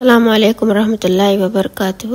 السلام علیکم ورحمۃ اللہ وبرکاتہ۔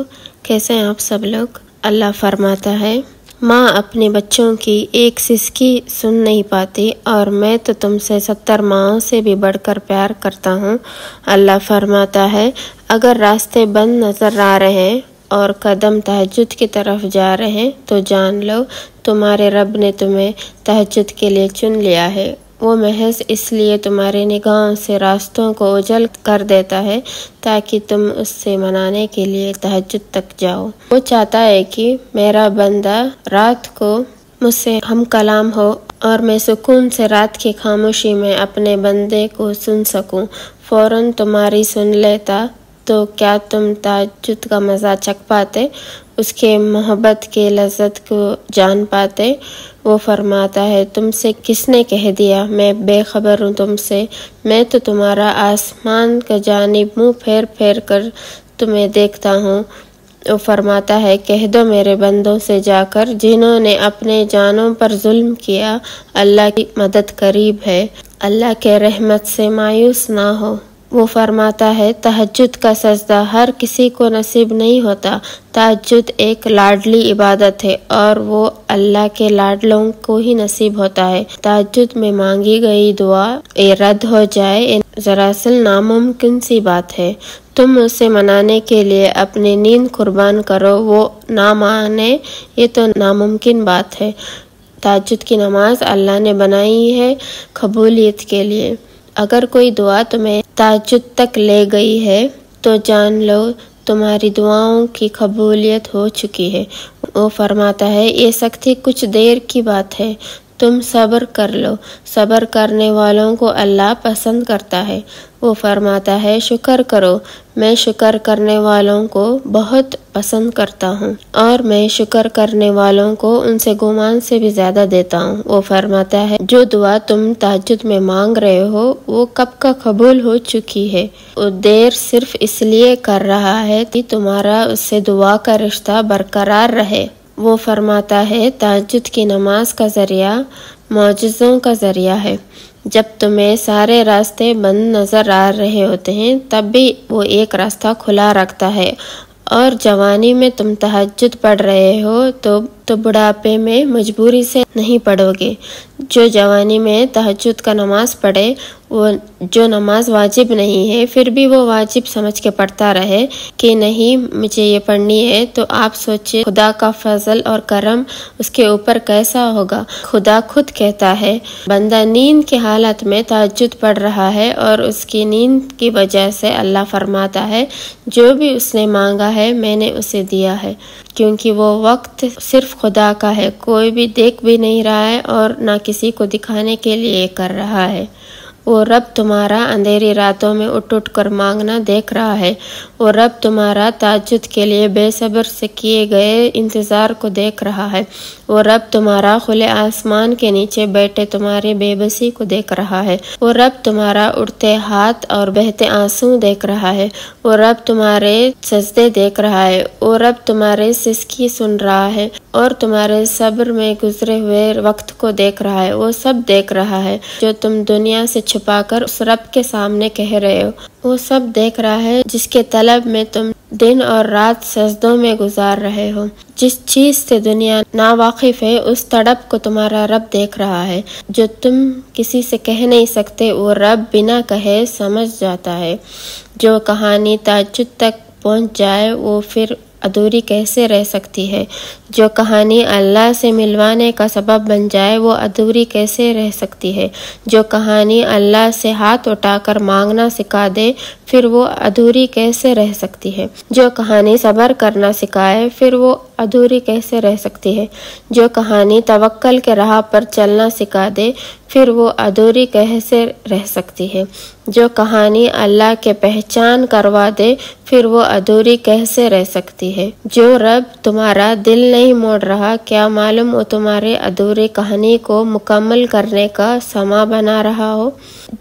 کیسے ہیں آپ سب لوگ؟ اللہ فرماتا ہے، ماں اپنے بچوں کی ایک سسکی سن نہیں پاتی اور میں تو تم سے ستر ماہوں سے بھی بڑھ کر پیار کرتا ہوں۔ اللہ فرماتا ہے، اگر راستے بند نظر آ رہے ہیں اور قدم تہجد کی طرف جا رہے ہیں تو جان لو، تمہارے رب نے تمہیں تہجد کے لیے چن لیا ہے۔ وہ محض اس لیے تمہارے نگاہوں سے راستوں کو اجل کر دیتا ہے تاکہ تم اس سے منانے کے لیے تہجد تک جاؤ۔ وہ چاہتا ہے کہ میرا بندہ رات کو مجھ سے ہم کلام ہو اور میں سکون سے رات کی خاموشی میں اپنے بندے کو سن سکوں۔ فوراً تمہاری سن لیتا تو کیا تم تہجد کا مزہ چکھ پاتے؟ اس کے محبت کے لذت کو جان پاتے؟ وہ فرماتا ہے، تم سے کس نے کہہ دیا؟ میں بے خبر ہوں تم سے۔ میں تو تمہارا آسمان کا جانب منہ پھیر پھیر کر تمہیں دیکھتا ہوں۔ وہ فرماتا ہے، کہہ دو میرے بندوں سے جا کر، جنہوں نے اپنے جانوں پر ظلم کیا۔ اللہ کی مدد قریب ہے۔ اللہ کے رحمت سے مایوس نہ ہو۔ وہ فرماتا ہے، تہجد کا سجدہ ہر کسی کو نصیب نہیں ہوتا۔ تہجد ایک لاڈلی عبادت ہے اور وہ اللہ کے لاڈلوں کو ہی نصیب ہوتا ہے۔ تہجد میں مانگی گئی دعا، اے رد ہو جائے ذراصل ناممکن سی بات ہے۔ تم اسے منانے کے لیے اپنی نیند قربان کرو، وہ نہ مانے، یہ تو ناممکن بات ہے۔ تہجد کی نماز اللہ نے بنائی ہے قبولیت کے لیے۔ اگر کوئی دعا تمہیں تاجد تک لے گئی ہے، تو جان لو تمہاری دعاؤں کی قبولیت ہو چکی ہے۔ وہ فرماتا ہے، یہ سختی کچھ دیر کی بات ہے۔ تم صبر کر لو۔ صبر کرنے والوں کو اللہ پسند کرتا ہے۔ وہ فرماتا ہے، شکر کرو۔ میں شکر کرنے والوں کو بہت پسند کرتا ہوں۔ اور میں شکر کرنے والوں کو ان سے گمان سے بھی زیادہ دیتا ہوں۔ وہ فرماتا ہے، جو دعا تم تاجد میں مانگ رہے ہو، وہ کب کا قبول ہو چکی ہے۔ وہ دیر صرف اس لیے کر رہا ہے کہ تمہارا اس سے دعا کا رشتہ برقرار رہے۔ وہ فرماتا ہے، تاجد کی نماز کا ذریعہ معجزوں کا ذریعہ ہے۔ جب تمہیں سارے راستے بند نظر آ رہے ہوتے ہیں، تب بھی وہ ایک راستہ کھلا رکھتا ہے۔ اور جوانی میں تم تہجد پڑھ رہے ہو، تو تو بڑھاپے میں مجبوری سے نہیں پڑھو گے جو جوانی میں تہجد کا نماز پڑھے، وہ جو نماز واجب نہیں ہے، پھر بھی وہ واجب سمجھ کے پڑھتا رہے کہ نہیں، مجھے یہ پڑھنی ہے، تو آپ سوچے خدا کا فضل اور کرم اس کے اوپر کیسا ہوگا۔ خدا خود کہتا ہے، بندہ نیند کی حالت میں تہجد پڑھ رہا ہے اور اس کی نیند کی وجہ سے اللہ فرماتا ہے، جو بھی اس نے مانگا ہے، میں نے اسے دیا ہے۔ کیونکہ وہ وقت صرف خدا کا ہے، کوئی بھی دیکھ بھی نہیں رہا ہے اور نہ کسی کو دکھانے کے لیے کر رہا ہے۔ وہ رب تمہارا اندھیری راتوں میں اٹھ اٹھ کر مانگنا دیکھ رہا ہے۔ وہ رب تمہارا تاجد کے لیے بے صبر سے کیے گئے انتظار کو دیکھ رہا ہے۔ وہ رب تمہارا کھلے آسمان کے نیچے بیٹھے تمہارے بے بسی کو دیکھ رہا ہے۔ وہ رب تمہارا اڑتے ہاتھ اور بہتے آنسو دیکھ رہا ہے۔ وہ رب تمہارے سجدے دیکھ رہا ہے۔ وہ رب تمہارے سسکی سن رہا ہے اور تمہارے صبر میں گزرے ہوئے وقت کو دیکھ رہا ہے۔ وہ سب دیکھ رہا ہے جو تم دنیا سے چھپا کر اس رب کے سامنے کہہ رہے ہو۔ وہ سب دیکھ رہا ہے جس کے طلب میں تم دن اور رات سجدوں میں گزار رہے ہو۔ جس چیز سے دنیا نا واقف ہے، اس تڑپ کو تمہارا رب دیکھ رہا ہے۔ جو تم کسی سے کہہ نہیں سکتے، وہ رب بنا کہے سمجھ جاتا ہے۔ جو کہانی تاجد تک پہنچ جائے، وہ پھر ادھوری کیسے رہ سکتی ہے؟ جو کہانی اللہ سے ملوانے کا سبب بن جائے، وہ ادھوری کیسے رہ سکتی ہے؟ جو کہانی اللہ سے ہاتھ اٹھا کر مانگنا سکھا دے، پھر وہ ادھوری کیسے رہ سکتی ہے؟ جو کہانی صبر کرنا سکھائے، پھر وہ ادھوری کیسے رہ سکتی ہے؟ جو کہانی توکل کے راہ پر چلنا سکھا دے، پھر وہ ادھوری کیسے رہ سکتی ہے؟ جو کہانی اللہ کے پہچان کروا دے، پھر وہ ادھوری کیسے رہ سکتی ہے؟ جو رب تمہارا دل نہیں موڑ رہا، کیا معلوم وہ تمہارے ادھوری کہانی کو مکمل کرنے کا سما بنا رہا ہو؟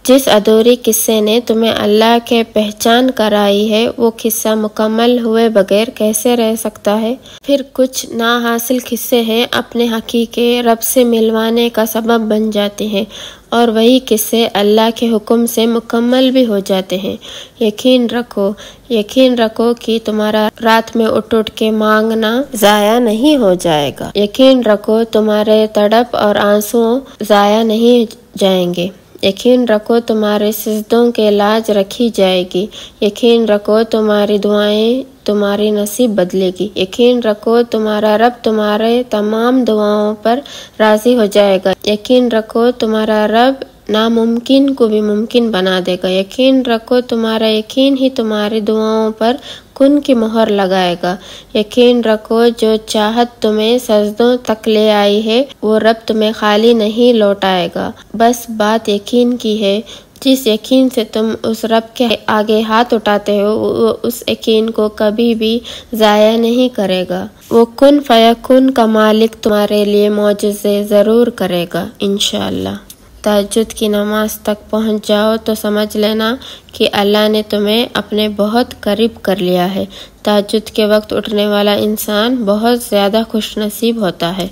جس ادھوری قصے نے تمہیں اللہ کے پہچان کرائی ہے، وہ قصہ مکمل ہوئے بغیر کیسے رہ سکتا ہے؟ پھر کچھ نا حاصل قصے ہیں، اپنے حقیقے رب سے ملوانے کا سبب بن جاتے ہیں اور وہی قصے اللہ کے حکم سے مکمل بھی ہو جاتے ہیں۔ یقین رکھو یقین رکھو کہ تمہارا رات میں اٹھ اٹھ کے مانگنا ضائع نہیں ہو جائے گا۔ یقین رکھو تمہارے تڑپ اور آنسو ضائع نہیں جائیں گے۔ یقین رکھو تمہارے سجدوں کے علاج رکھی جائے گی۔ یقین رکھو تمہاری دعائیں تمہاری نصیب بدلے گی۔ یقین رکھو، تمہارا رب تمہارے تمام دعاؤں پر راضی ہو جائے گا۔ یقین رکھو، تمہارا رب ناممکن کو بھی ممکن بنا دے گا۔ یقین رکھو، تمہارا یقین ہی تمہاری دعاؤں پر کن کی مہر لگائے گا۔ یقین رکھو، جو چاہت تمہیں سجدوں تک لے آئی ہے، وہ رب تمہیں خالی نہیں لوٹائے گا۔ بس بات یقین کی ہے۔ جس یقین سے تم اس رب کے آگے ہاتھ اٹھاتے ہو، وہ اس یقین کو کبھی بھی ضائع نہیں کرے گا۔ وہ کن فیکن کا مالک تمہارے لیے معجزے ضرور کرے گا، انشاءاللہ۔ تحجد کی نماز تک پہنچ جاؤ تو سمجھ لینا کہ اللہ نے تمہیں اپنے بہت قریب کر لیا ہے۔ تحجد کے وقت اٹھنے والا انسان بہت زیادہ خوش نصیب ہوتا ہے۔